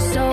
so